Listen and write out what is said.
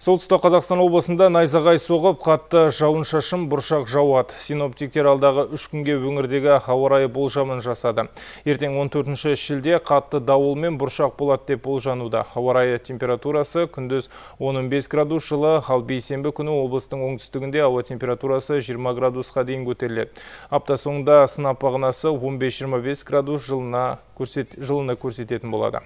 Солтүстік Қазақстан облысында найзағай соғып, қатты жауын шашын бұршақ жауады. Синоптиктер алдағы үш күнге өңірдегі хауарайы болжамын жасады. Ертең 14-ші шілде қатты дауыл мен бұршақ болады деп болжануда. Хауарайы температурасы күндіз 15 градус жылы, ал бейсенбі күні облыстың оңтүстігінде ауа температурасы 20 градусқа дейін көтеріледі. Апта соңында сынап бағанасы 15-25 градус жылына көрсететін болады.